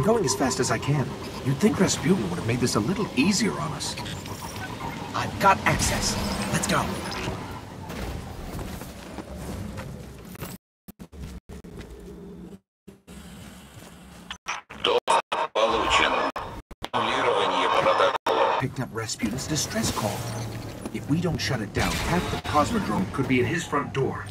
I'm going as fast as I can. You'd think Rasputin would have made this a little easier on us. I've got access. Let's go. Picked up Rasputin's distress call. If we don't shut it down, half the Cosmodrome could be at his front door.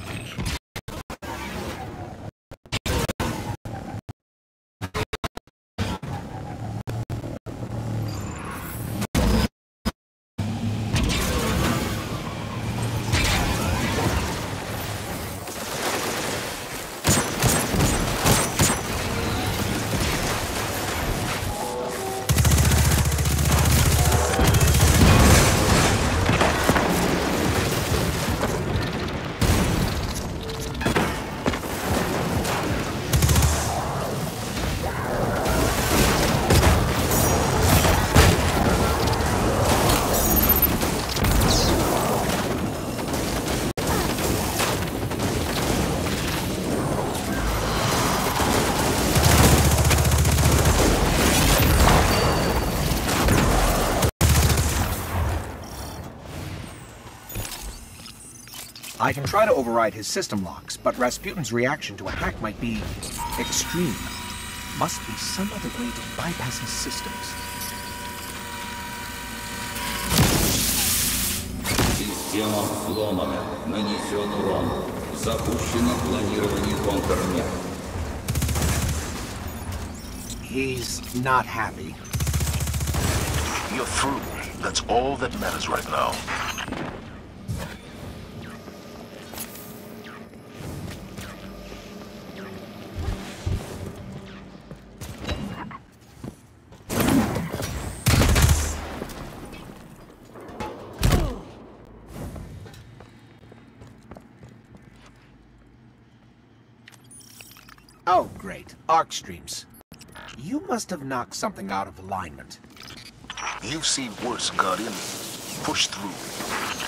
I can try to override his system locks, but Rasputin's reaction to a hack might be extreme. Must be some other way to bypass his systems. Система взломана. Нанесен урон. Запущено планирование контрмер. He's not happy. You're through. That's all that matters right now. Arc streams. You must have knocked something out of alignment. You've seen worse, Guardian. Push through.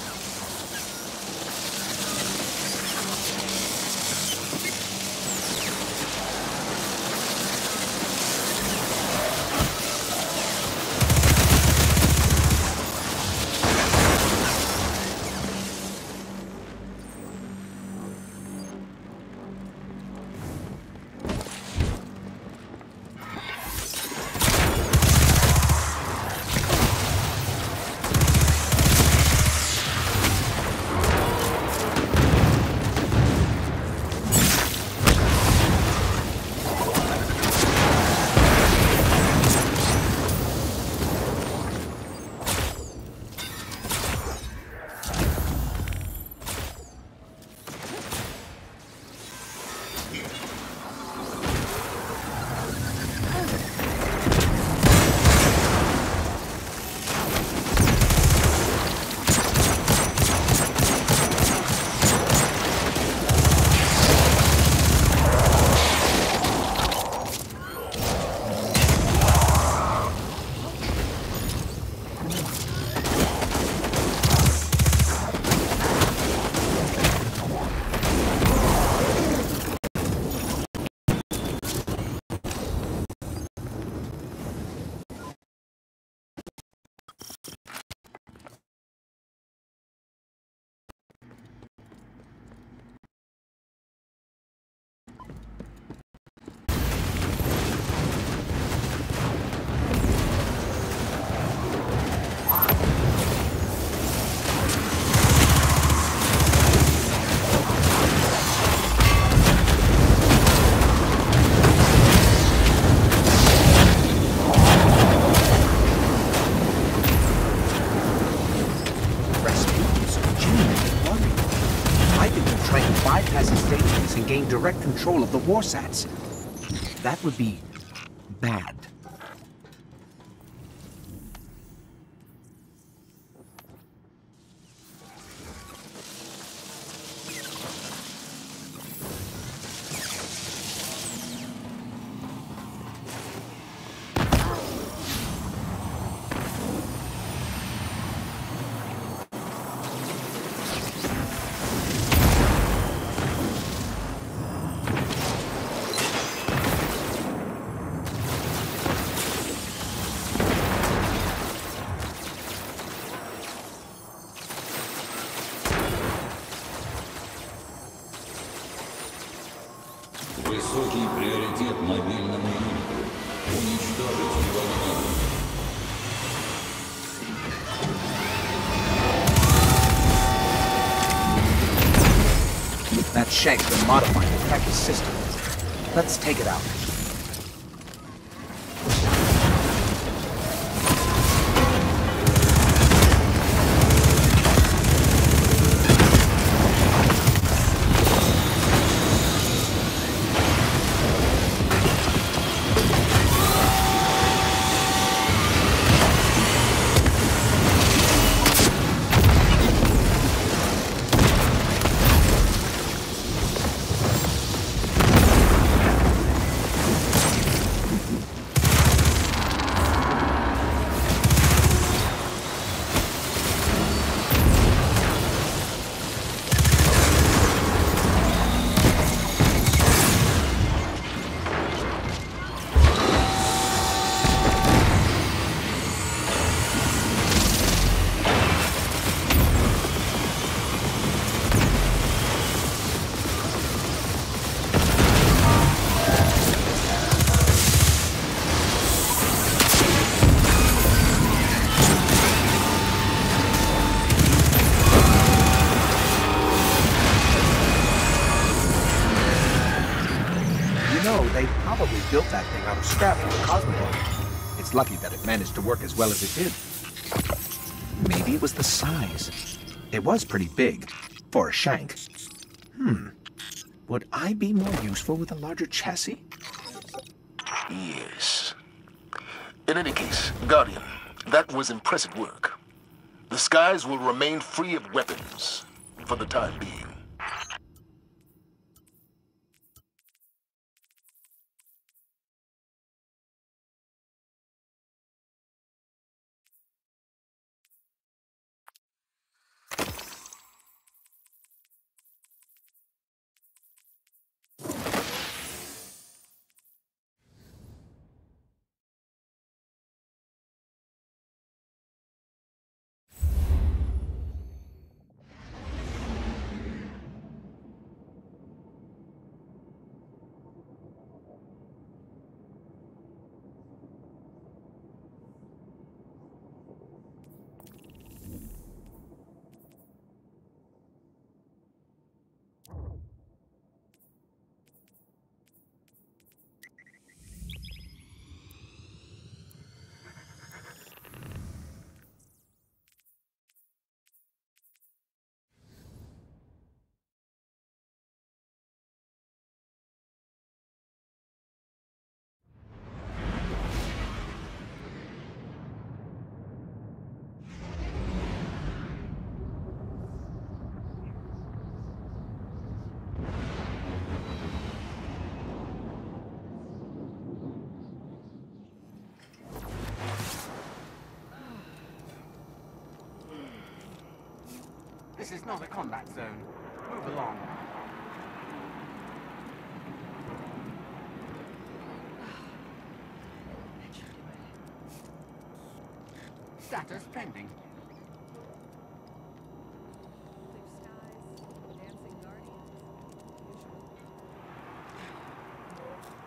Control of the Warsats. That would be Been modified to crack his system. Let's take it out. To work as well as it did. Maybe it was the size. It was pretty big. For a shank. Hmm. Would I be more useful with a larger chassis? Yes. In any case, Guardian, that was impressive work. The skies will remain free of weapons for the time being. This is not a combat zone. Move along. Status pending.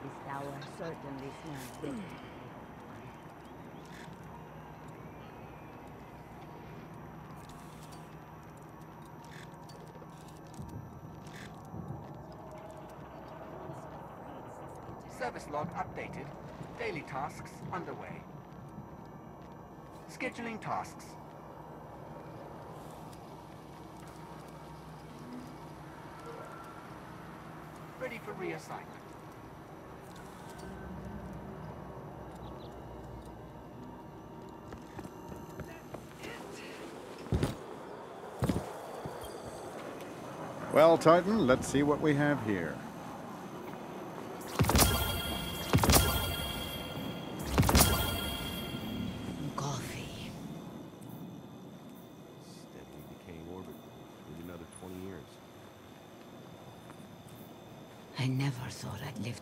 This tower certainly smells good. Service log updated. Daily tasks underway. Scheduling tasks. Ready for reassignment. Well, Titan, let's see what we have here.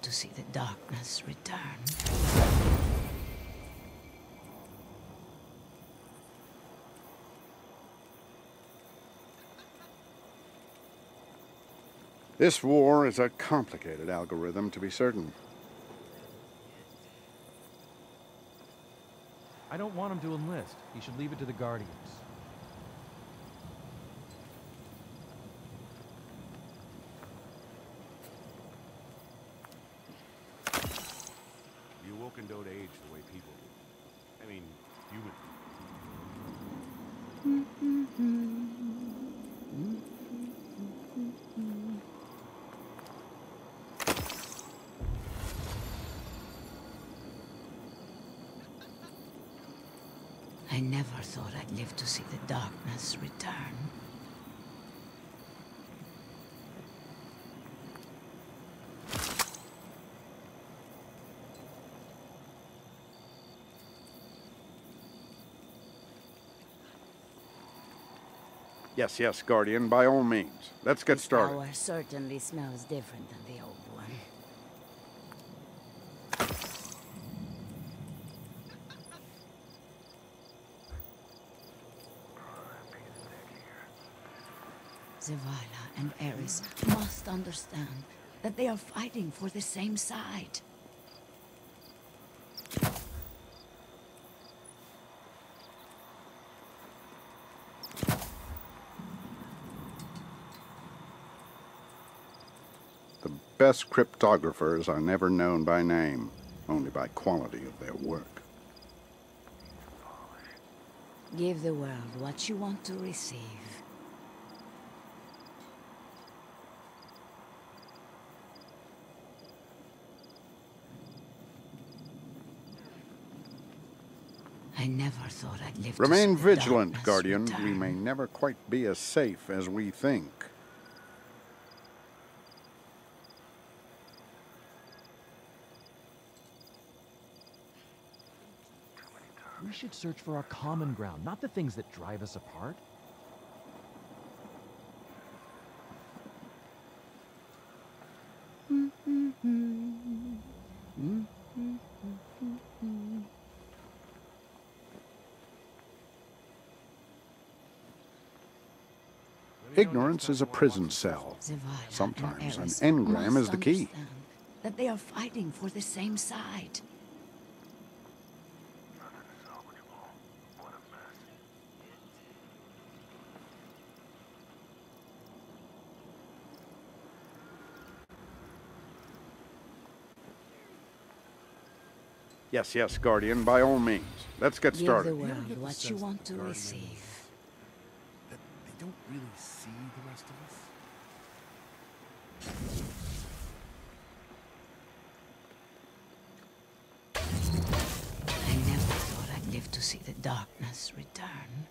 to see the darkness return. This war is a complicated algorithm, to be certain. I don't want him to enlist. He should leave it to the Guardians. I never thought I'd live to see the darkness return. Yes, yes, Guardian, by all means. Let's get started. Tower certainly smells different than the old one. Zavala must understand that they are fighting for the same side. The best cryptographers are never known by name, only by quality of their work. Give the world what you want to receive. I never thought I'd live Remain see vigilant, darkness Guardian. We may never quite be as safe as we think. We should search for our common ground, not the things that drive us apart. Ignorance is a prison cell. Sometimes an engram is the key. That they are fighting for the same side. Yes, yes, Guardian, by all means. Let's get Give the started. world what you want to receive. Don't really see the rest of us. I never thought I'd live to see the darkness return.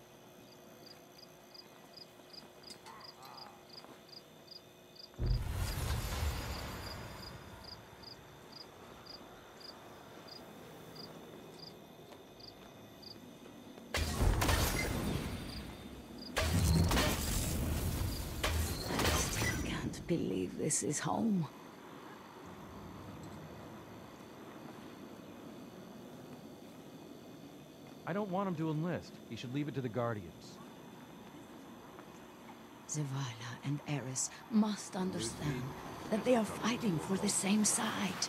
Believe this is home. I don't want him to enlist. He should leave it to the Guardians. Zavala and Eris must understand that they are fighting for the same side.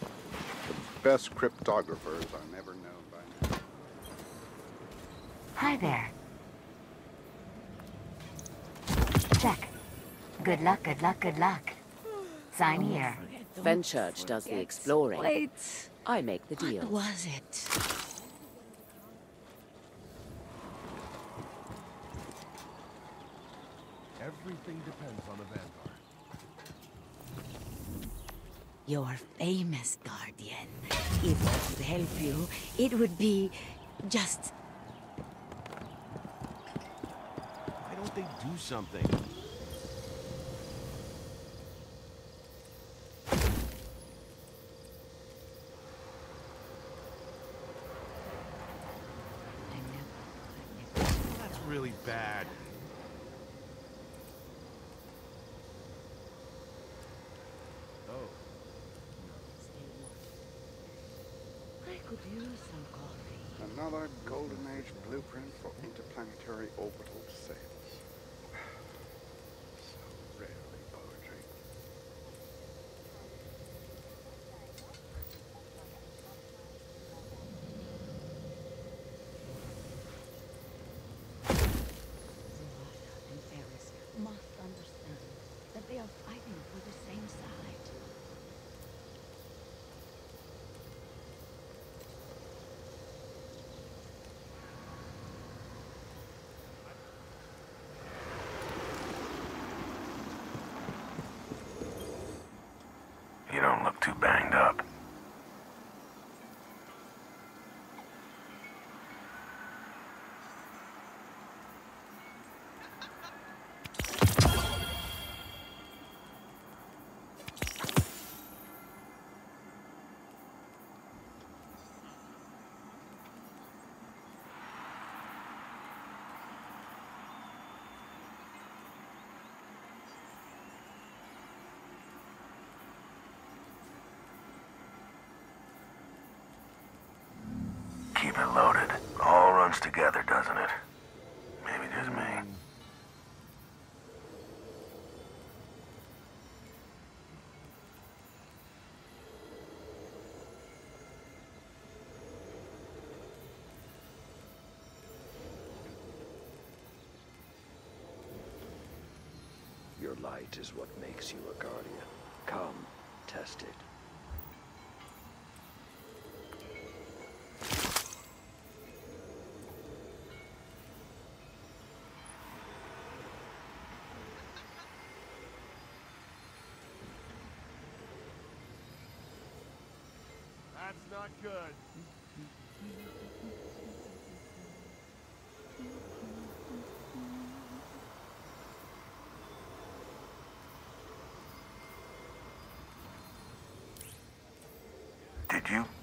The best cryptographers I've ever known by name. Hi there. Check. Good luck, good luck, good luck. Sign here. Fenchurch does the exploring. Wait, I make the deal. what was it? Everything depends on the Vanguard. Your famous guardian. If I could help you, it would be just Why don't they do something? I never, I never That's really bad. Oh, I could use some coffee. Another Golden Age blueprint for interplanetary orbital Keep it loaded. All runs together, doesn't it? Maybe just me. Your light is what makes you a guardian. Come, test it. Not good. Did you?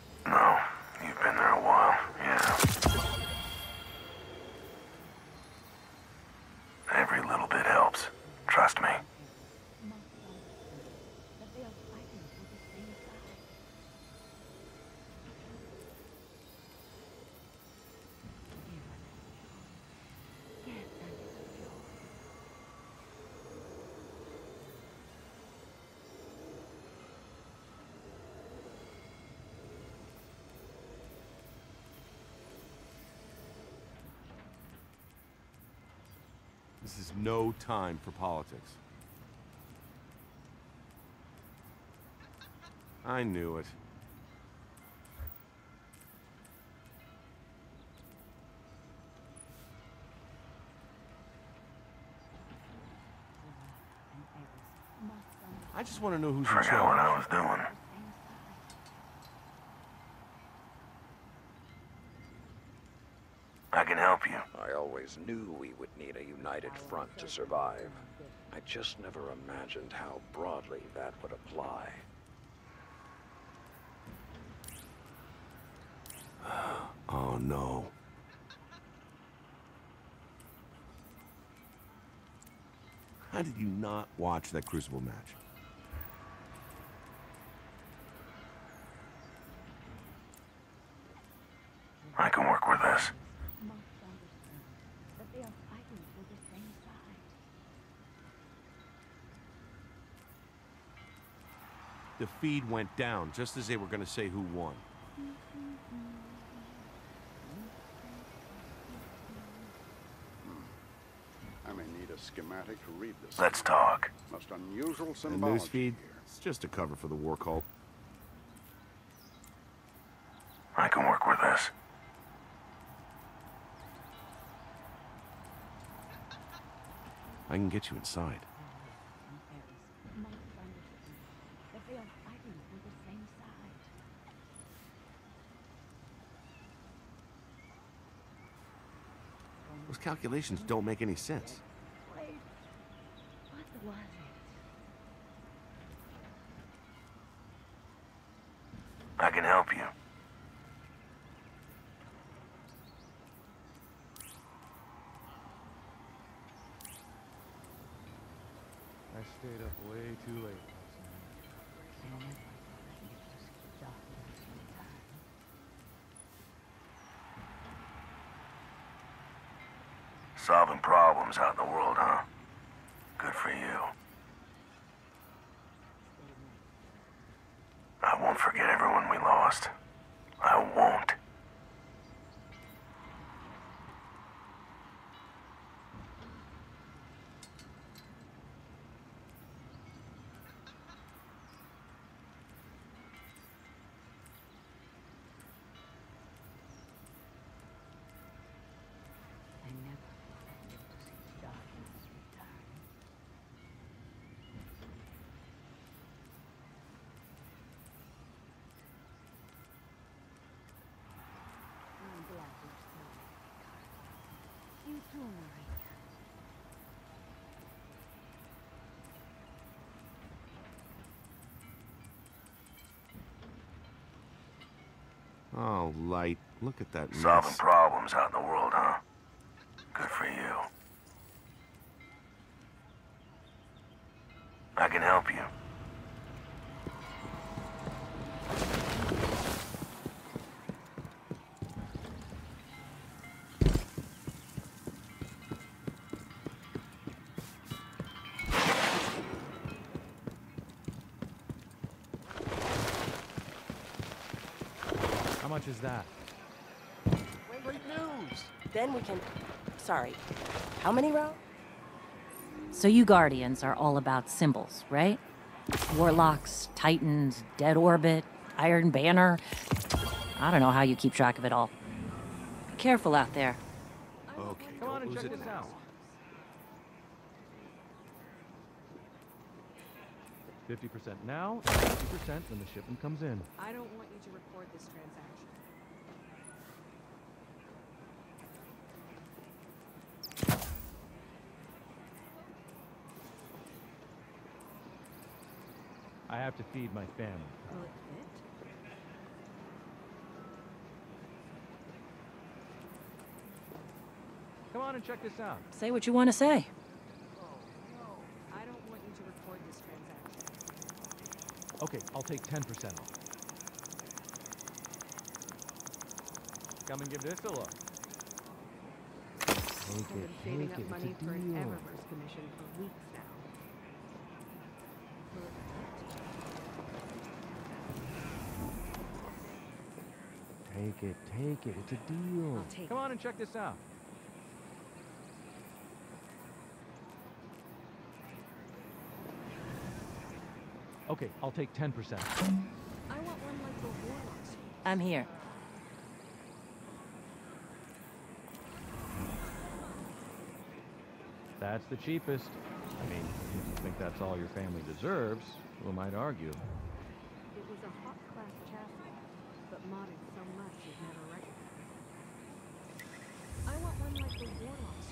This is no time for politics. I knew it. I just want to know who's in charge. Forgot charge. what I was doing. I can help you. I always knew we would need a united front to survive. I just never imagined how broadly that would apply. Oh no. How did you not watch that Crucible match? I can work with this. The feed went down just as they were going to say who won. I may need a schematic to read this. Let's talk. Most unusual The symbology. news feed, it's just a cover for the war cult. I can work with this. I can get you inside. Calculations don't make any sense. Wait. What was it? I can help you. I stayed up way too late last night. Solving problems out in the world, huh? Good for you. I won't forget everyone we lost. I won't. I never expected to see darkness return. I'm glad you're still with me, Carl. You too, Maria. Oh, Light, look at that mess. Solving problems out in the world, huh? Good for you. Is that? Great news! Then we can. Sorry. How many row? So you Guardians are all about symbols, right? Warlocks, Titans, Dead Orbit, Iron Banner. I don't know how you keep track of it all. Be careful out there. Okay, Come on and check this out. 50% now, 50% when the shipment comes in. I don't want you to record this transaction. I have to feed my family. Will it fit? Come on and check this out. Say what you want to say. Oh, I don't want you to record this transaction. Okay, I'll take 10% off. Come and give this a look. Take I've been it, saving take up it. money It's a for an deal. Eververse commission for weeks now. Will it fit? Take it, take it. It's a deal. Take Come it. on and check this out. Okay, I'll take 10%. I want one like the Warlocks. I'm here. That's the cheapest. I mean, if you think that's all your family deserves, who might argue? It was a hot class chassis, but modded so much you'd never recognize it. I want one like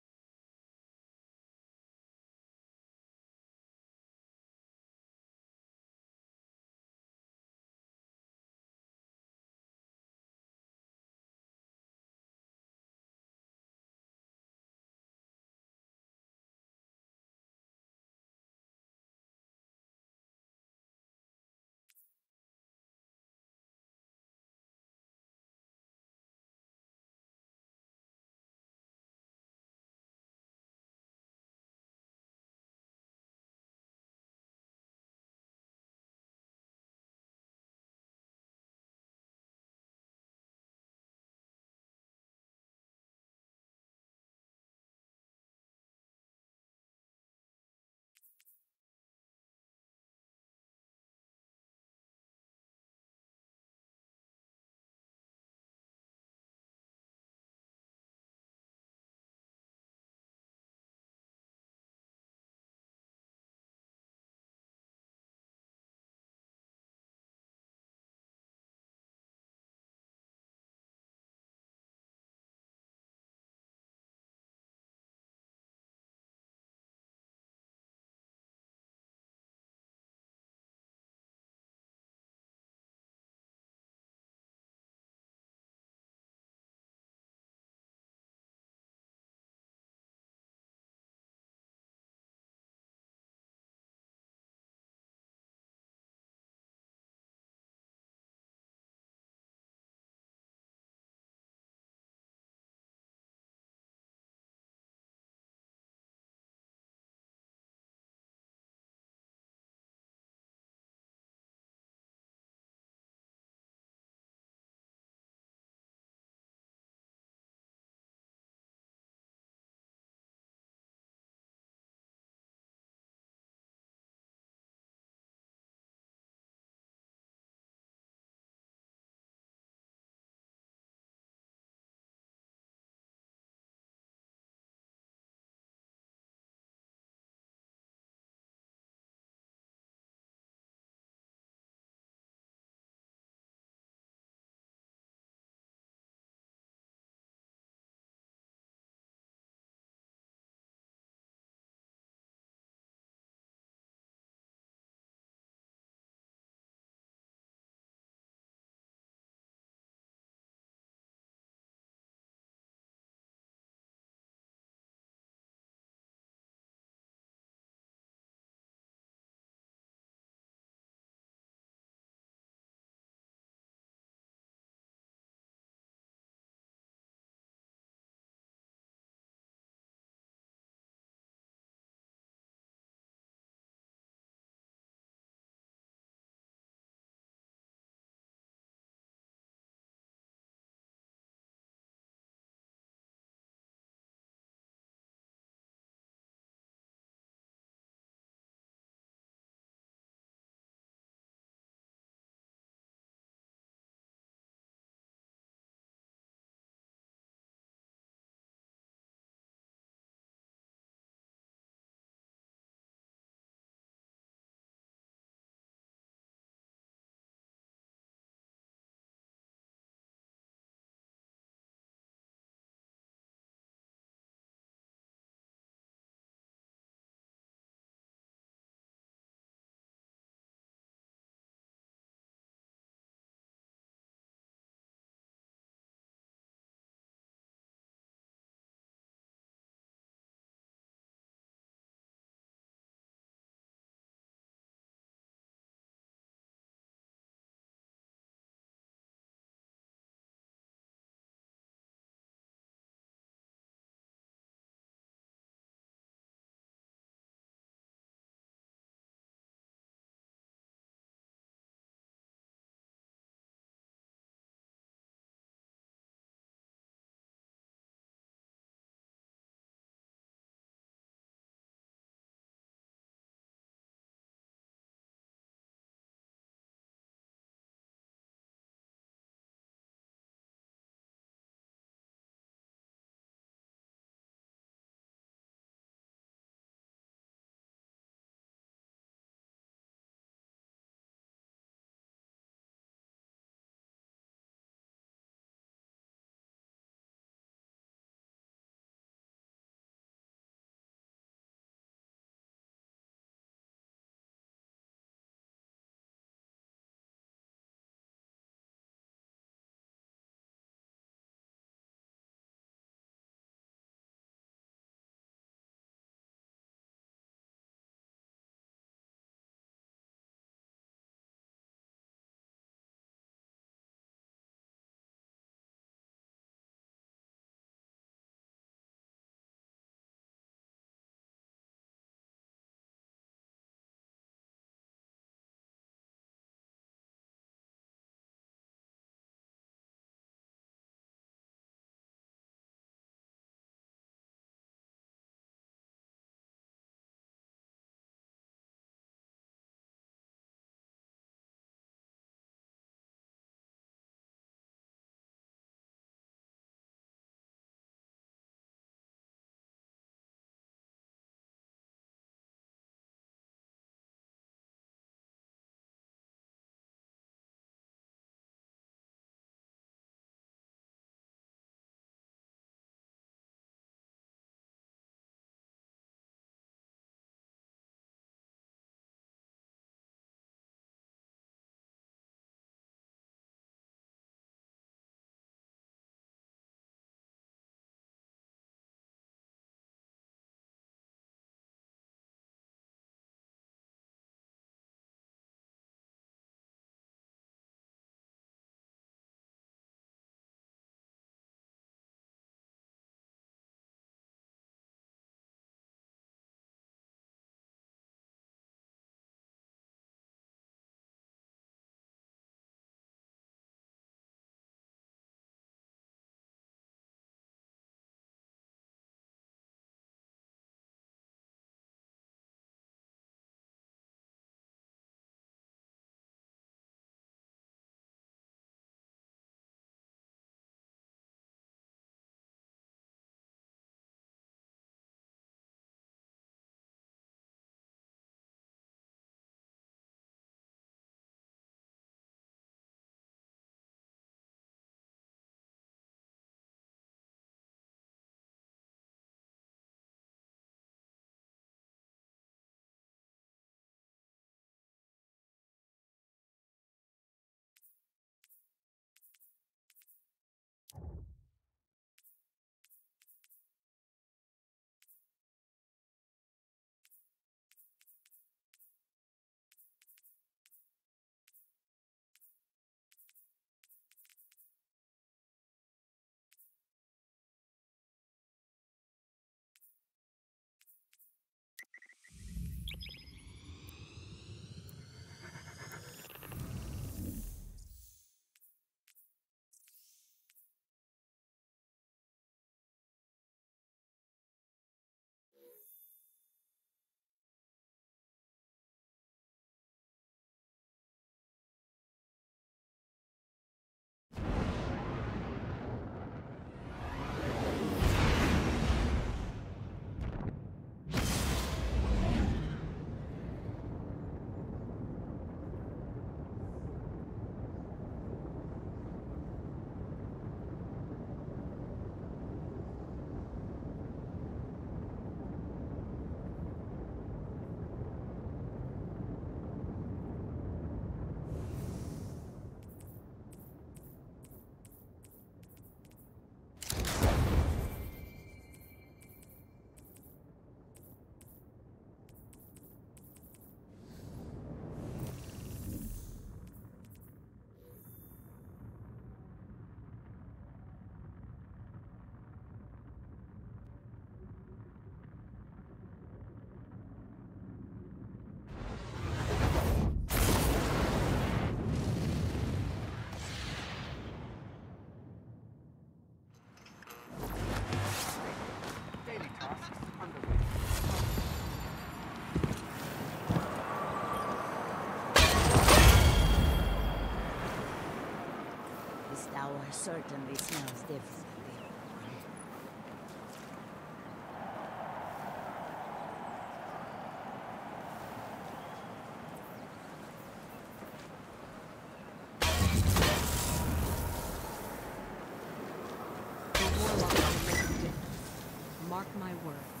Mark my words.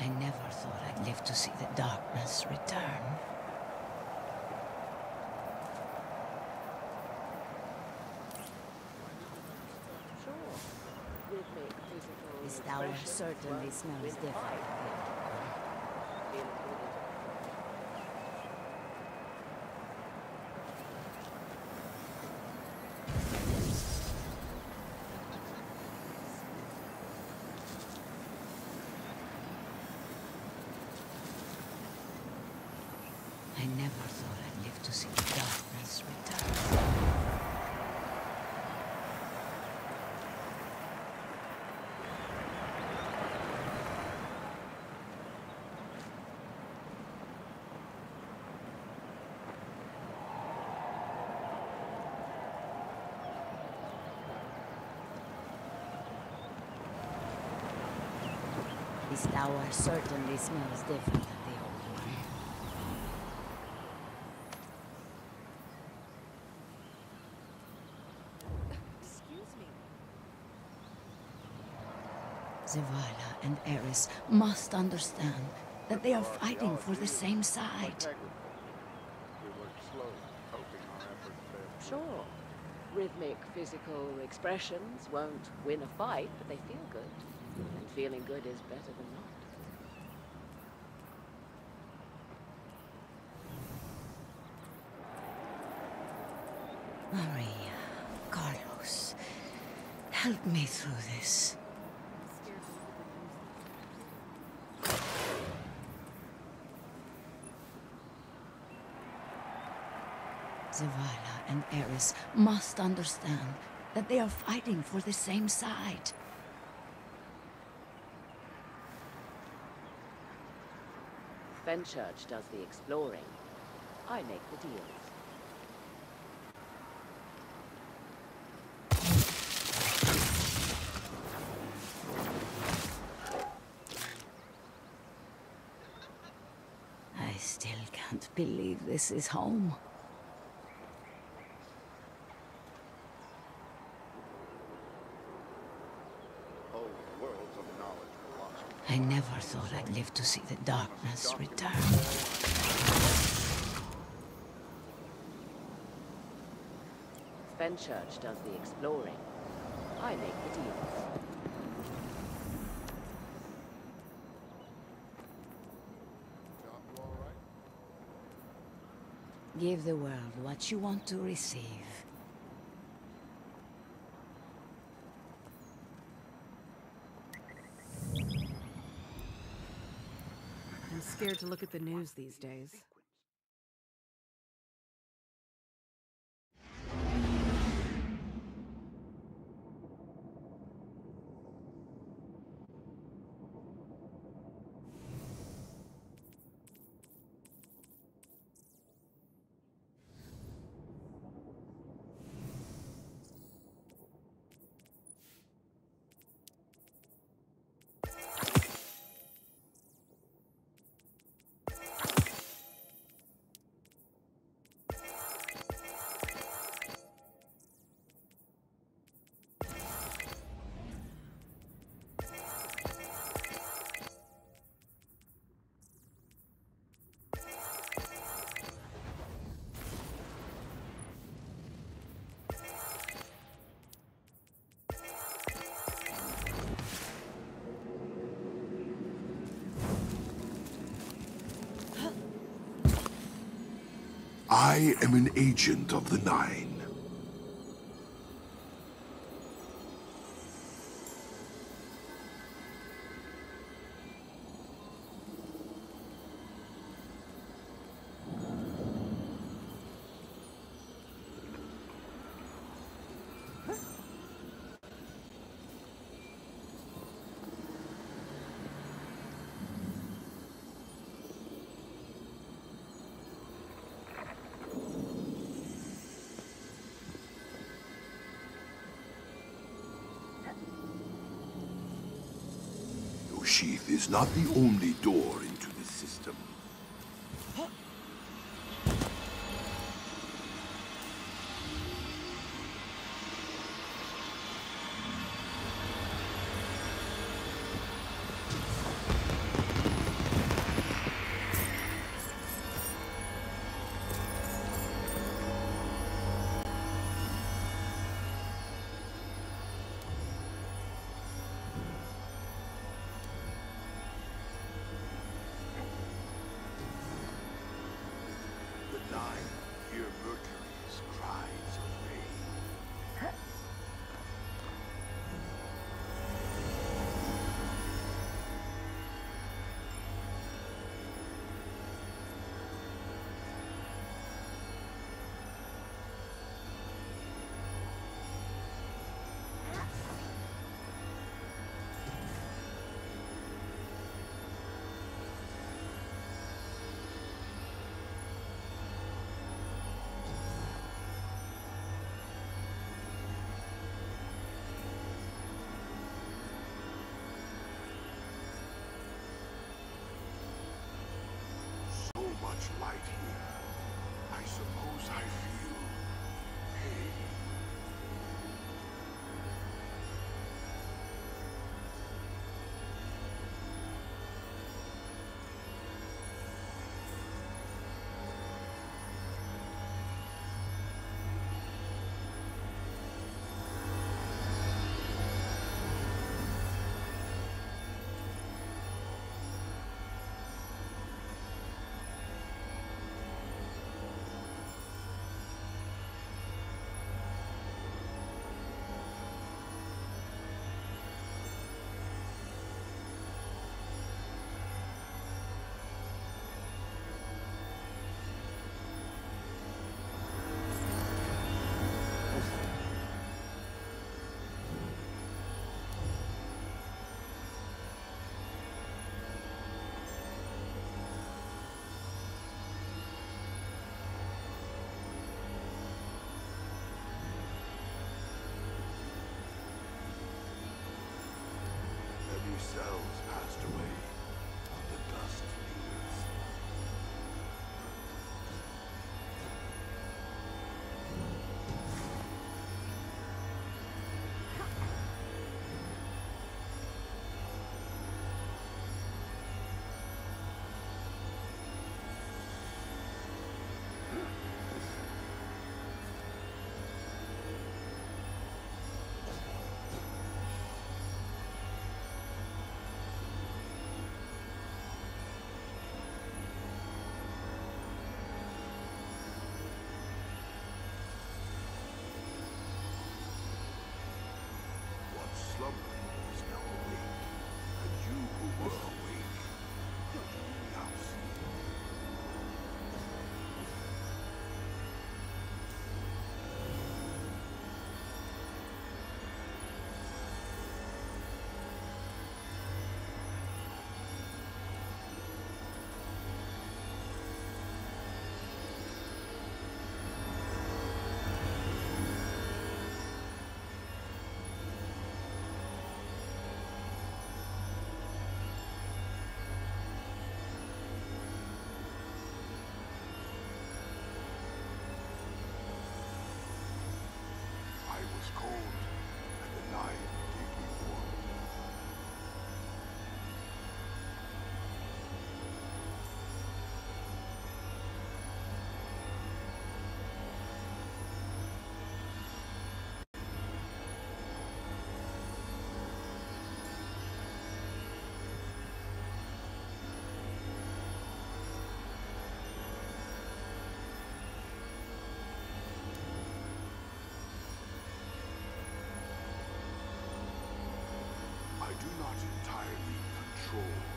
I never thought I'd live to see the darkness return. Sure. Rhythmic, physical This tower certainly smells different. fight, but they feel good is I never thought I'd live to see the darkness return. This tower certainly smells different than the old one. Excuse me. Zavala and Eris must understand that they are fighting for the same side. Sure. Rhythmic, physical expressions won't win a fight, but they feel good. Feeling good is better than not. Maria, Carlos, help me through this. Zavala and Eris must understand that they are fighting for the same side. Fenchurch does the exploring. I make the deals. I still can't believe this is home. Whole worlds of knowledge were lost. I never thought I'd live to see the darkness return. Fenchurch does the exploring. I make the deals. Give the world what you want to receive. Scared to look at the news these days. I am an agent of the Nine. Sheath is not the only door into the system. Much light here. I suppose I feel Cells passed away, What slumbering is now awake, and you who were do not entirely control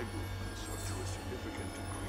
My movements are to a significant degree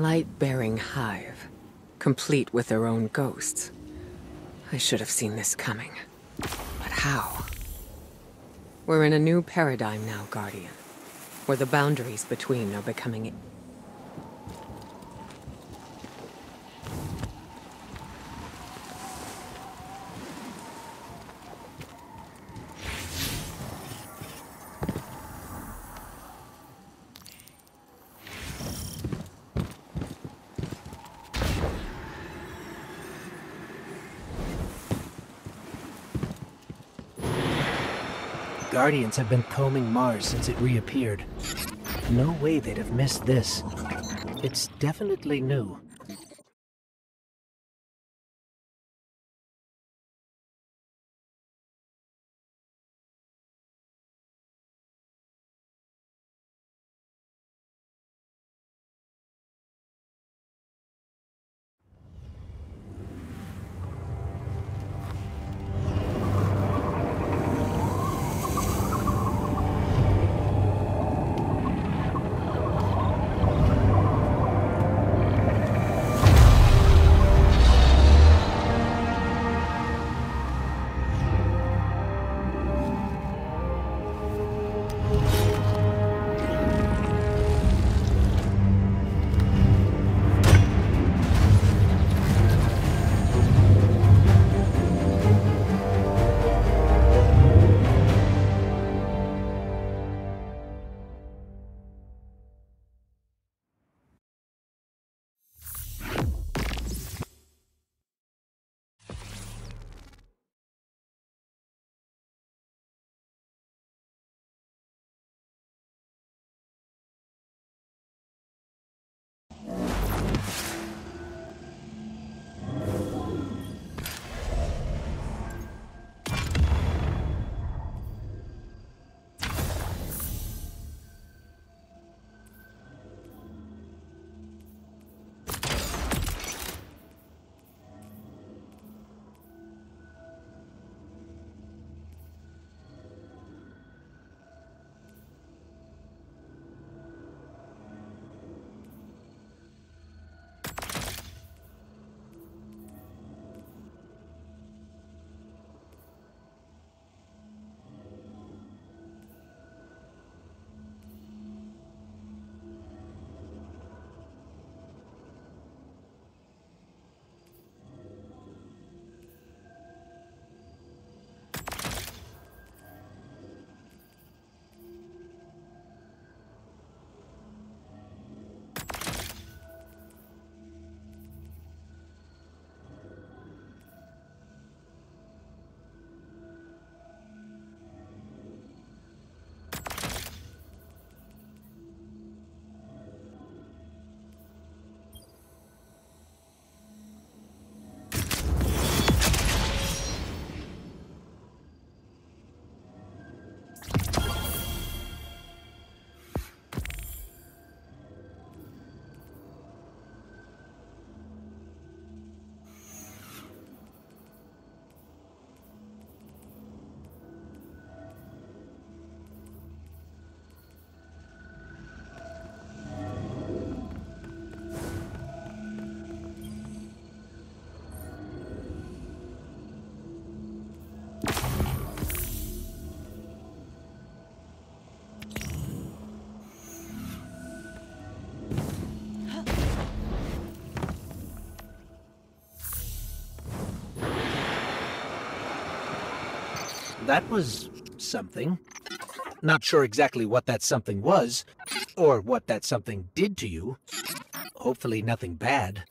Light-bearing hive, complete with their own ghosts. I should have seen this coming. But how? We're in a new paradigm now, Guardian, where the boundaries between are becoming Guardians have been combing Mars since it reappeared. No way they'd have missed this. It's definitely new. That was something. Not sure exactly what that something was, or what that something did to you. Hopefully nothing bad.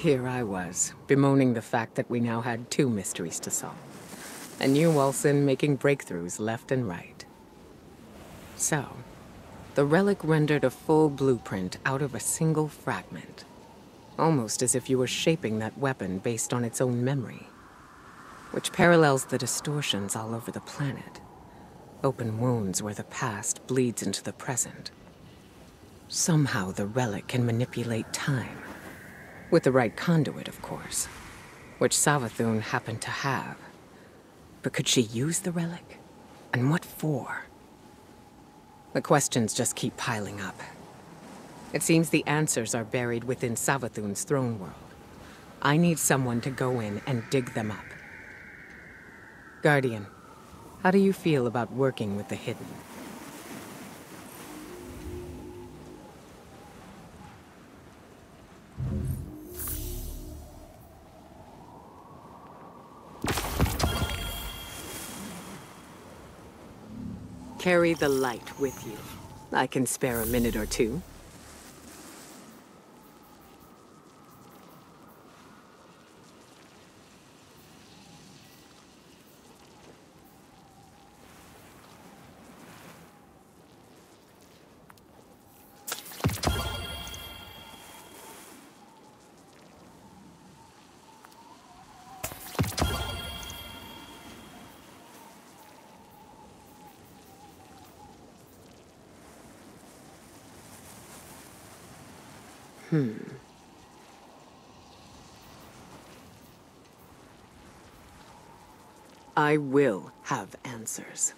Here I was, bemoaning the fact that we now had two mysteries to solve. And you, Wilson, making breakthroughs left and right. So, the relic rendered a full blueprint out of a single fragment. Almost as if you were shaping that weapon based on its own memory. Which parallels the distortions all over the planet. Open wounds where the past bleeds into the present. Somehow the relic can manipulate time. With the right conduit, of course. Which Savathun happened to have. But could she use the relic? And what for? The questions just keep piling up. It seems the answers are buried within Savathun's throne world. I need someone to go in and dig them up. Guardian, how do you feel about working with the Hidden? Carry the light with you. I can spare a minute or two. I will have answers.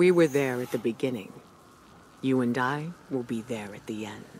We were there at the beginning. You and I will be there at the end.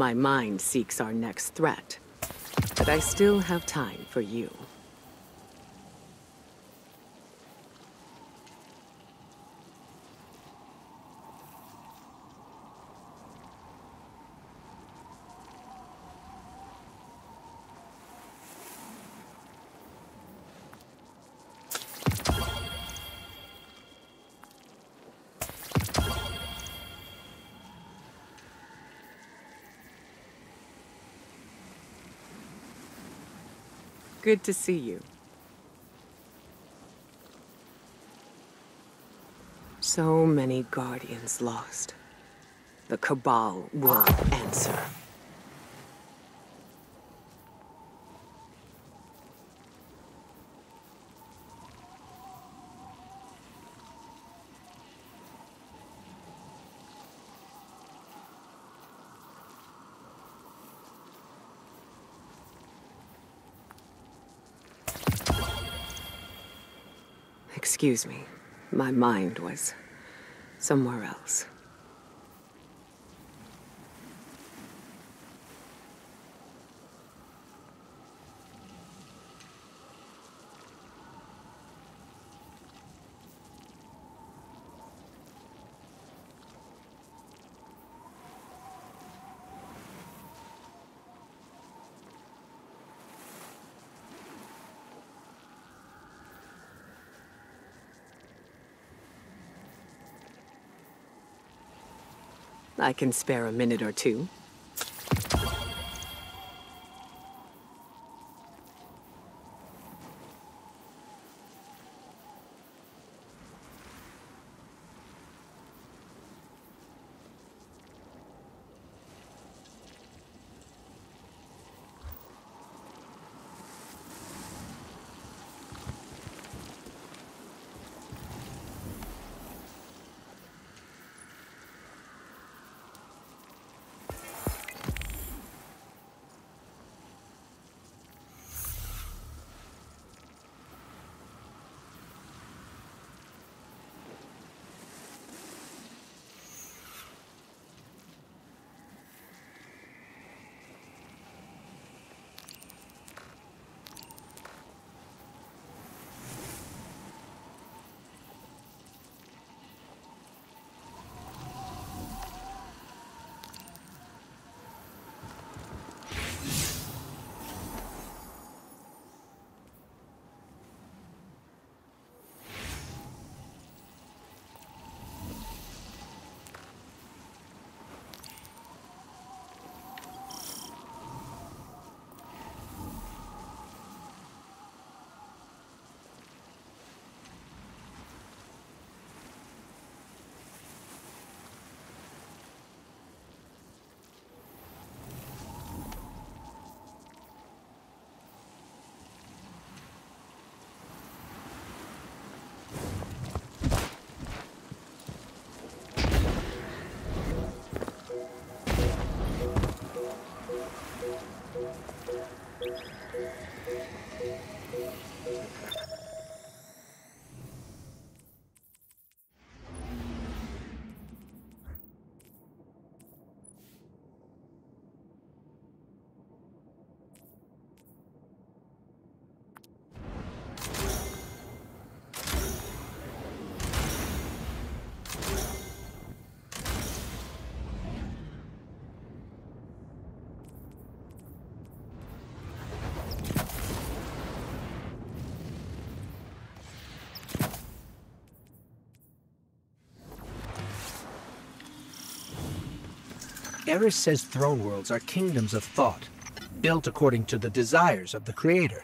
My mind seeks our next threat. But I still have time for you. Good to see you. So many Guardians lost. The Cabal will answer. Excuse me. My mind was somewhere else. I can spare a minute or two. Eris says throne worlds are kingdoms of thought, built according to the desires of the creator.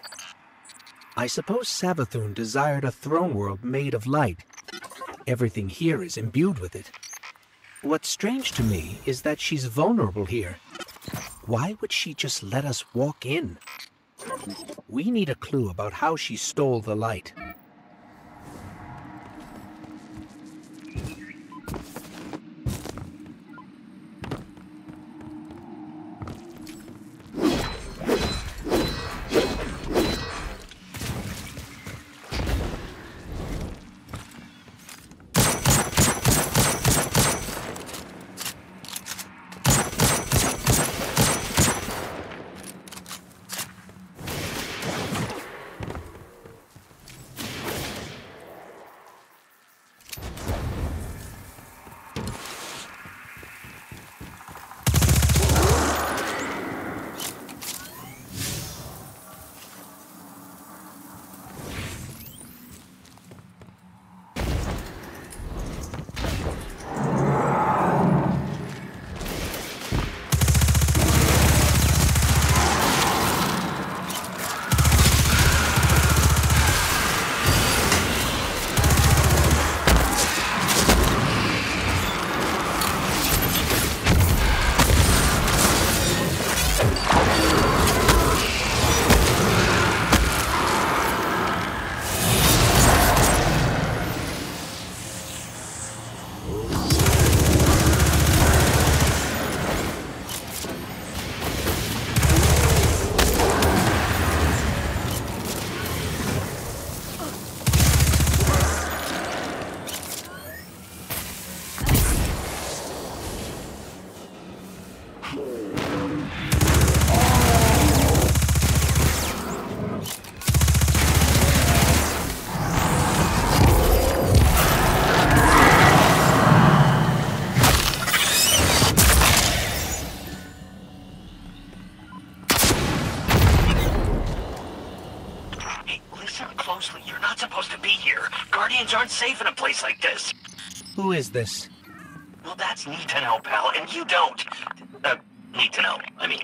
I suppose Savathun desired a throne world made of light. Everything here is imbued with it. What's strange to me is that she's vulnerable here. Why would she just let us walk in? We need a clue about how she stole the light. Is this? Well, that's need to know, pal, and you don't. Uh, need to know. I mean,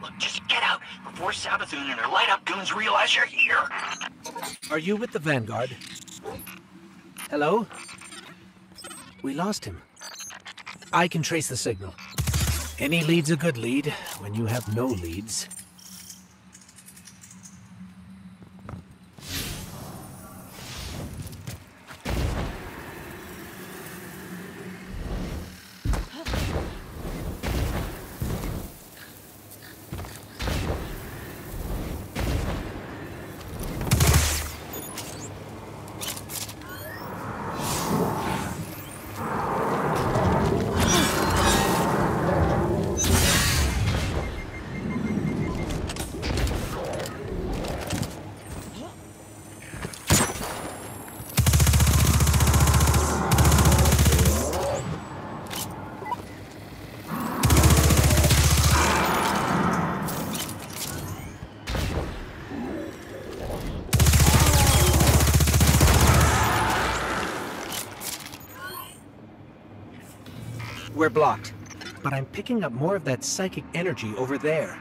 look, just get out before Savathun and her light-up goons realize you're here. Are you with the Vanguard? Hello? We lost him. I can trace the signal. Any lead's a good lead when you have no leads. We're blocked, but I'm picking up more of that psychic energy over there.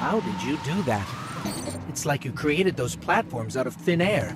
How did you do that? It's like you created those platforms out of thin air.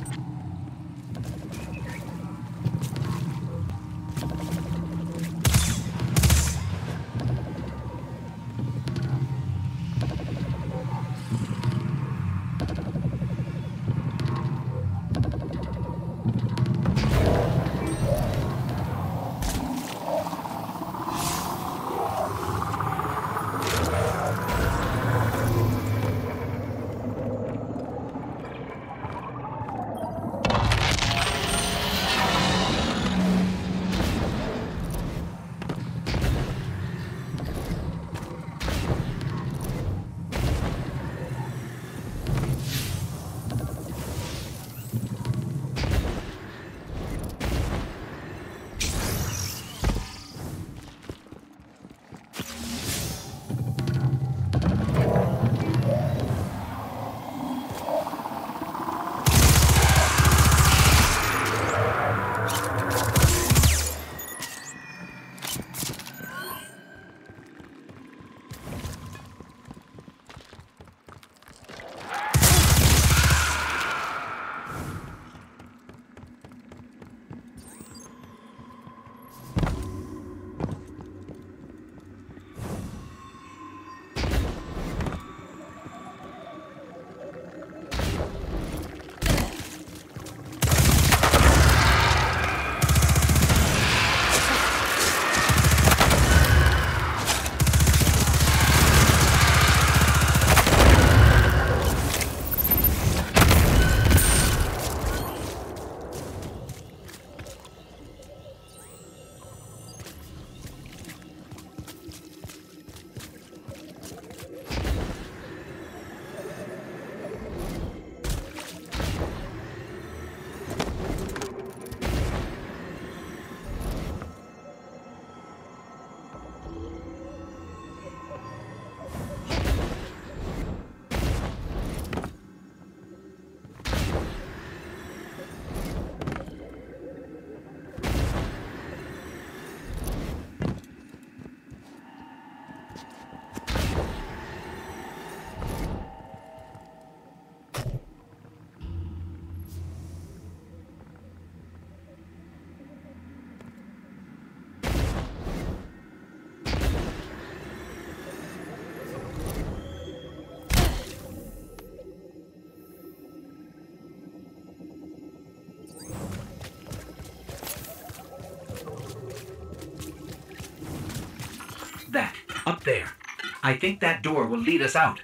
I think that door will lead us out.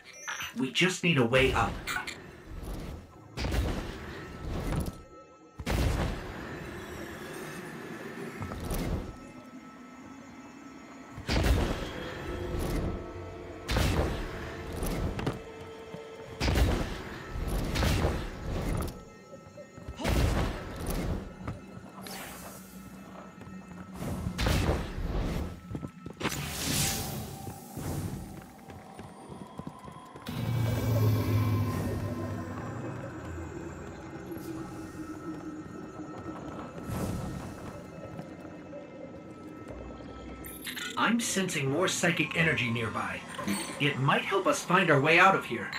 We just need a way up. I'm sensing more psychic energy nearby. It might help us find our way out of here.